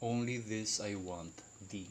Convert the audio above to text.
Only this I want, thee.